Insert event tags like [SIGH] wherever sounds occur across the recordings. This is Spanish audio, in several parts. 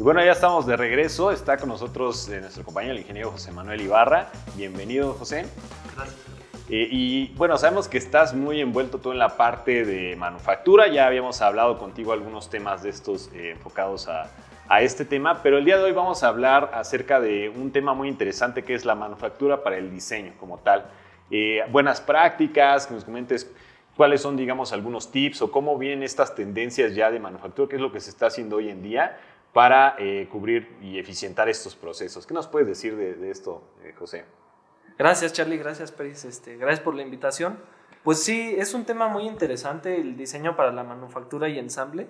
Y bueno, ya estamos de regreso. Está con nosotros eh, nuestro compañero, el ingeniero José Manuel Ibarra. Bienvenido, José. Gracias. Eh, y bueno, sabemos que estás muy envuelto tú en la parte de manufactura. Ya habíamos hablado contigo algunos temas de estos eh, enfocados a, a este tema, pero el día de hoy vamos a hablar acerca de un tema muy interesante que es la manufactura para el diseño como tal. Eh, buenas prácticas, que nos comentes cuáles son, digamos, algunos tips o cómo vienen estas tendencias ya de manufactura, qué es lo que se está haciendo hoy en día para eh, cubrir y eficientar estos procesos. ¿Qué nos puedes decir de, de esto, eh, José? Gracias, Charlie. Gracias, Peris. Este, gracias por la invitación. Pues sí, es un tema muy interesante el diseño para la manufactura y ensamble.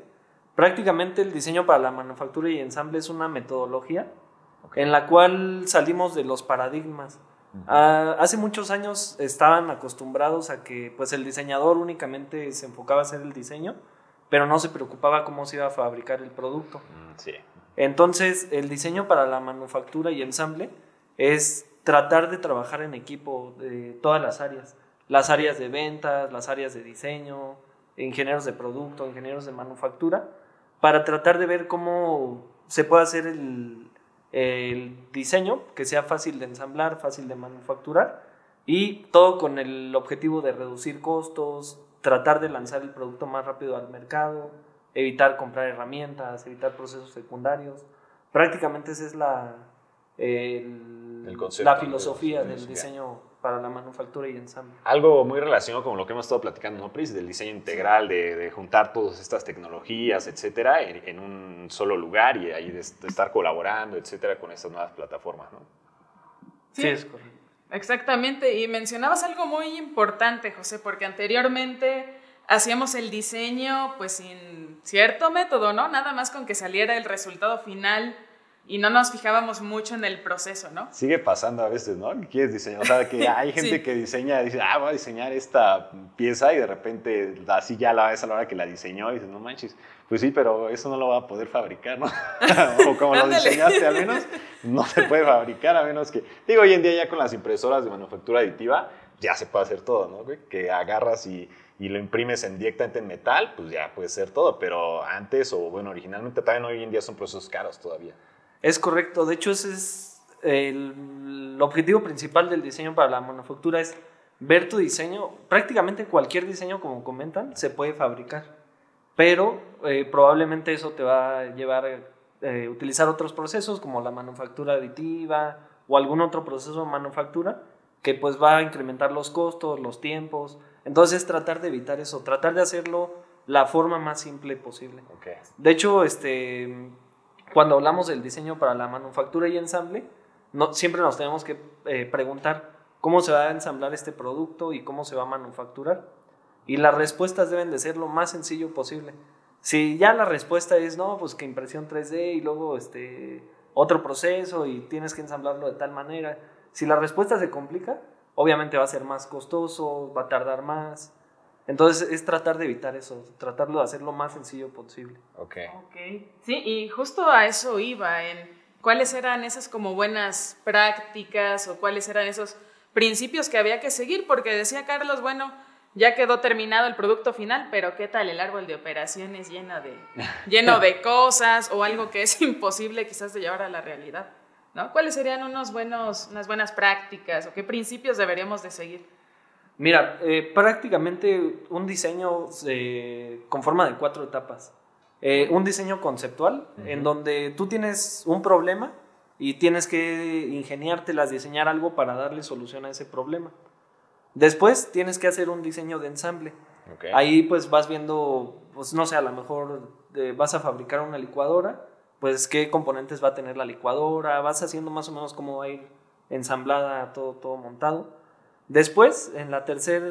Prácticamente el diseño para la manufactura y ensamble es una metodología en la cual salimos de los paradigmas. Ah, hace muchos años estaban acostumbrados a que pues el diseñador únicamente se enfocaba a hacer el diseño, pero no se preocupaba cómo se iba a fabricar el producto. Mm, sí. Entonces, el diseño para la manufactura y ensamble es tratar de trabajar en equipo de todas las áreas, las áreas de ventas, las áreas de diseño, ingenieros de producto, ingenieros de manufactura, para tratar de ver cómo se puede hacer el, el diseño que sea fácil de ensamblar, fácil de manufacturar y todo con el objetivo de reducir costos, tratar de lanzar el producto más rápido al mercado, evitar comprar herramientas, evitar procesos secundarios. Prácticamente esa es la, el- El concepto la filosofía del diseño para la manufactura y ensamble. Algo muy relacionado con lo que hemos estado platicando, ¿no, Pris? Del diseño integral, de, de juntar todas estas tecnologías, etcétera, en, en un solo lugar y ahí de, de estar colaborando, etcétera, con estas nuevas plataformas, ¿no? Sí, Sí. es correcto. Exactamente, y mencionabas algo muy importante, José, porque anteriormente hacíamos el diseño pues sin cierto método, ¿no? Nada más con que saliera el resultado final y no nos fijábamos mucho en el proceso, ¿no? Sigue pasando a veces, ¿no? Que quieres diseñar, o sea, que [LAUGHS] hay gente Sí. que diseña, dice, ah, voy a diseñar esta pieza y de repente así ya la ves a la hora que la diseñó y dices, no manches, pues sí, pero eso no lo va a poder fabricar, ¿no? [LAUGHS] o como lo diseñaste al menos, no se puede fabricar a menos que, digo, hoy en día ya con las impresoras de manufactura aditiva ya se puede hacer todo, ¿no? Que agarras y, y lo imprimes en, directamente en metal, pues ya puede ser todo, pero antes o bueno, originalmente también hoy en día son procesos caros todavía. Es correcto, de hecho ese es el, el objetivo principal del diseño para la manufactura es ver tu diseño, prácticamente cualquier diseño como comentan se puede fabricar, pero eh, probablemente eso te va a llevar a eh, utilizar otros procesos como la manufactura aditiva o algún otro proceso de manufactura que pues va a incrementar los costos, los tiempos, entonces tratar de evitar eso, tratar de hacerlo la forma más simple posible. De hecho, este, cuando hablamos del diseño para la manufactura y ensamble, no, siempre nos tenemos que eh, preguntar cómo se va a ensamblar este producto y cómo se va a manufacturar. Y las respuestas deben de ser lo más sencillo posible. Si ya la respuesta es no, pues que impresión 3D y luego este, otro proceso y tienes que ensamblarlo de tal manera. Si la respuesta se complica, obviamente va a ser más costoso, va a tardar más. Entonces es tratar de evitar eso, tratarlo de hacer lo más sencillo posible. Ok. Ok, sí, y justo a eso iba, en cuáles eran esas como buenas prácticas o cuáles eran esos principios que había que seguir, porque decía Carlos, bueno, ya quedó terminado el producto final, pero ¿qué tal el árbol de operaciones lleno de, [LAUGHS] lleno de cosas o algo que es [LAUGHS] imposible quizás de llevar a la realidad? ¿no? ¿Cuáles serían unos buenos, unas buenas prácticas o qué principios deberíamos de seguir? Mira, eh, prácticamente un diseño se conforma de cuatro etapas. Eh, un diseño conceptual, en donde tú tienes un problema y tienes que ingeniártelas, diseñar algo para darle solución a ese problema. Después tienes que hacer un diseño de ensamble. ok. Ahí pues vas viendo, pues no sé, a lo mejor eh, vas a fabricar una licuadora, pues qué componentes va a tener la licuadora, vas haciendo más o menos cómo va a ir ensamblada, todo, todo montado. Después, en la tercera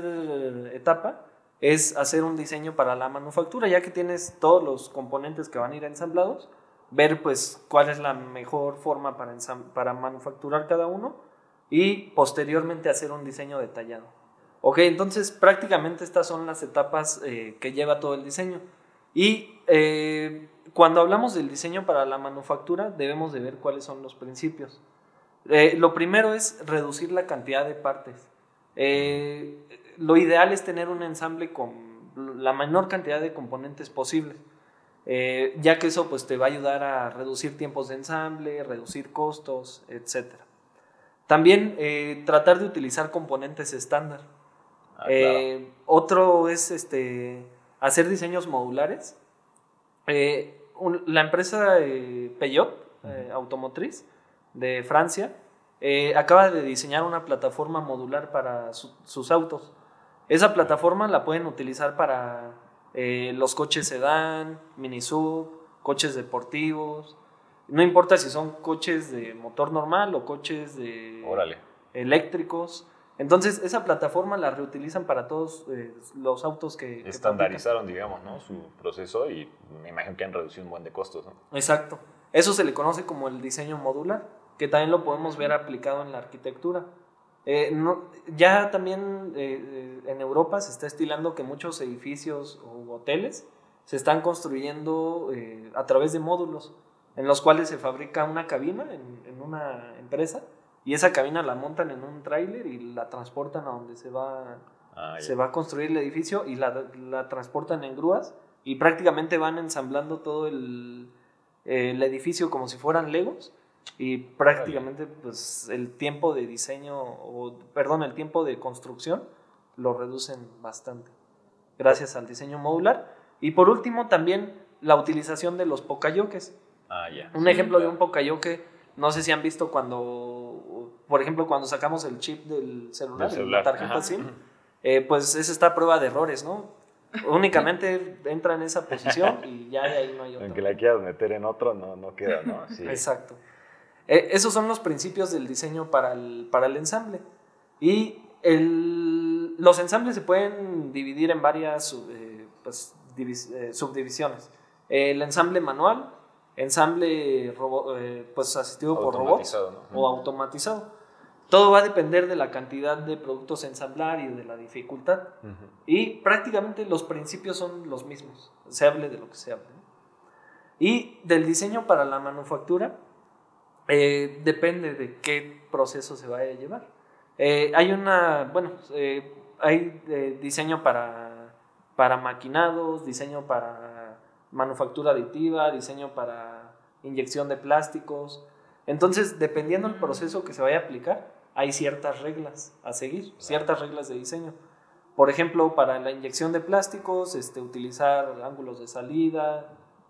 etapa, es hacer un diseño para la manufactura, ya que tienes todos los componentes que van a ir ensamblados, ver pues cuál es la mejor forma para, para manufacturar cada uno y posteriormente hacer un diseño detallado. Ok, entonces prácticamente estas son las etapas eh, que lleva todo el diseño. Y eh, cuando hablamos del diseño para la manufactura, debemos de ver cuáles son los principios. Eh, lo primero es reducir la cantidad de partes. Eh, lo ideal es tener un ensamble con la menor cantidad de componentes posible. eh, ya que eso pues te va a ayudar a reducir tiempos de ensamble, reducir costos, etc. También eh, tratar de utilizar componentes estándar. Ah, otro es este, hacer diseños modulares. Un- la empresa Peugeot, automotriz, de Francia, eh, acaba de diseñar una plataforma modular para su- sus autos. Esa plataforma la pueden utilizar para eh, los coches sedán, mini sub, coches deportivos. No importa si son coches de motor normal o coches de Órale. eléctricos. Entonces, esa plataforma la reutilizan para todos eh, los autos que, que Estandarizaron, digamos, ¿no? Su proceso y me imagino que han reducido un buen de costos. Exacto. Eso se le conoce como el diseño modular, que también lo podemos ver aplicado en la arquitectura. Eh, no- ya también eh, eh, en Europa se está estilando que muchos edificios o hoteles se están construyendo eh, a través de módulos, en los cuales se fabrica una cabina en, en una empresa y esa cabina la montan en un tráiler y la transportan a donde se va Ah, se va a construir el edificio y la, la transportan en grúas y prácticamente van ensamblando todo el, el edificio como si fueran legos y prácticamente pues el tiempo de diseño o perdón el tiempo de construcción lo reducen bastante gracias al diseño modular y por último también la utilización de los pokayoques Ah, ya. un Sí, ejemplo de un pokayoke no sé si han visto cuando por ejemplo cuando sacamos el chip del celular, celular, la tarjeta ajá. SIM eh, pues es esta prueba de errores, ¿no? Únicamente entra en esa posición y ya de ahí no hay [LAUGHS] otra. Aunque la quieras meter en otro, no, no queda, ¿no? Sí. [LAUGHS] Exacto. Eh, esos son los principios del diseño para el, para el ensamble. Y el- los ensambles se pueden dividir en varias eh, pues, divis- eh, subdivisiones. El ensamble manual, ensamble robo- eh, pues, asistido por robots ¿no? o automatizado. Todo va a depender de la cantidad de productos a ensamblar y de la dificultad. Ujú. Y prácticamente los principios son los mismos, se hable de lo que se hable. Y del diseño para la manufactura, eh, depende de qué proceso se vaya a llevar. Eh, hay una, bueno, eh, hay eh, diseño para, para maquinados, diseño para manufactura aditiva, diseño para inyección de plásticos. Entonces, dependiendo del proceso que se vaya a aplicar, hay ciertas reglas a seguir, ciertas reglas de diseño. Por ejemplo, para la inyección de plásticos, este, utilizar ángulos de salida.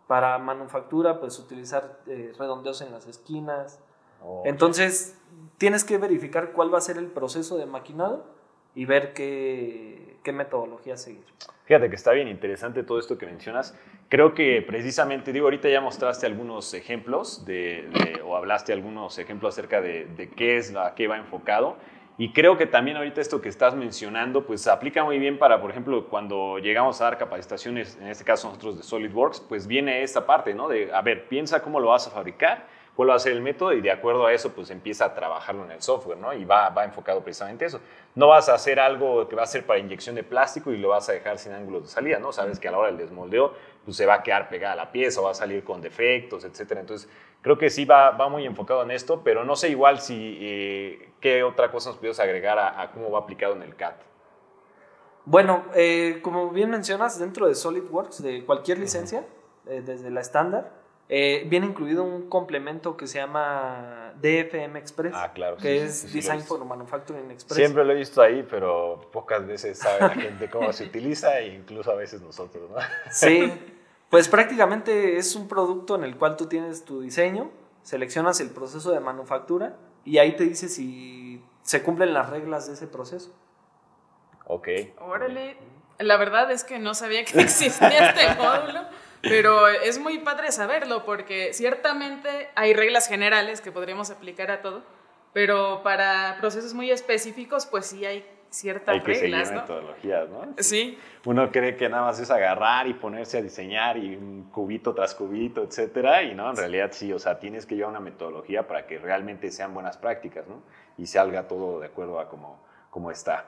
Para manufactura, pues utilizar eh, redondeos en las esquinas. Oh, Entonces, tienes que verificar cuál va a ser el proceso de maquinado y ver qué, qué metodología seguir. Fíjate que está bien interesante todo esto que mencionas. Creo que precisamente, digo, ahorita ya mostraste algunos ejemplos de, de- o hablaste algunos ejemplos acerca de, de qué es, a qué va enfocado. Y creo que también ahorita esto que estás mencionando, pues aplica muy bien para, por ejemplo, cuando llegamos a dar capacitaciones, en este caso nosotros de SolidWorks, pues viene esta parte, ¿no? De, a ver, piensa cómo lo vas a fabricar, cuál va a ser el método y de acuerdo a eso, pues empieza a trabajarlo en el software, ¿no? Y va, va enfocado precisamente a eso. No vas a hacer algo que va a ser para inyección de plástico y lo vas a dejar sin ángulos de salida, ¿no? Sabes que a la hora del desmoldeo, pues se va a quedar pegada la pieza o va a salir con defectos, etcétera. Entonces, creo que sí va, va muy enfocado en esto, pero no sé igual si, eh, qué otra cosa nos puedes agregar a, a cómo va aplicado en el CAD. Bueno, eh, como bien mencionas, dentro de SolidWorks, de cualquier licencia, eh, desde la estándar, eh, viene incluido un complemento que se llama DFM Express, Ah, claro, sí, que sí, es sí, sí, Design for Manufacturing Express. Siempre lo he visto ahí, pero pocas veces sabe la gente cómo se utiliza e incluso a veces nosotros, ¿no? Sí, [LAUGHS] pues prácticamente es un producto en el cual tú tienes tu diseño, seleccionas el proceso de manufactura y ahí te dice si se cumplen las reglas de ese proceso. Ok. Órale, la verdad es que no sabía que existía este [LAUGHS] módulo, pero es muy padre saberlo porque ciertamente hay reglas generales que podríamos aplicar a todo, pero para procesos muy específicos pues sí hay ciertas Hay que reglas, seguir ¿no? metodologías, ¿no? Sí, Uno cree que nada más es agarrar y ponerse a diseñar y un cubito tras cubito, etcétera, y no, en realidad sí, o sea, tienes que llevar una metodología para que realmente sean buenas prácticas, ¿no? Y salga todo de acuerdo a cómo, cómo está.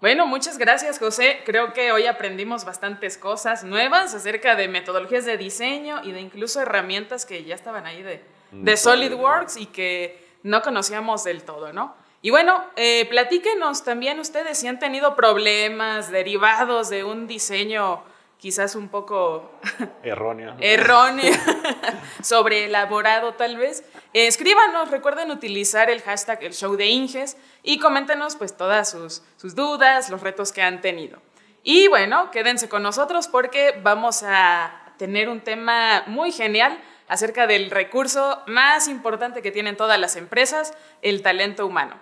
Bueno, muchas gracias José. Creo que hoy aprendimos bastantes cosas nuevas acerca de metodologías de diseño y de incluso herramientas que ya estaban ahí de, Mm, de. SolidWorks y que no conocíamos del todo, ¿no? Y bueno, eh, platíquenos también ustedes si han tenido problemas derivados de un diseño quizás un poco [LAUGHS] erróneo. Erróneo, [LAUGHS] sobreelaborado tal vez. escríbanos, recuerden utilizar el hashtag el show de Inges y coméntenos pues todas sus, sus dudas, los retos que han tenido. Y bueno, quédense con nosotros porque vamos a tener un tema muy genial acerca del recurso más importante que tienen todas las empresas, el talento humano.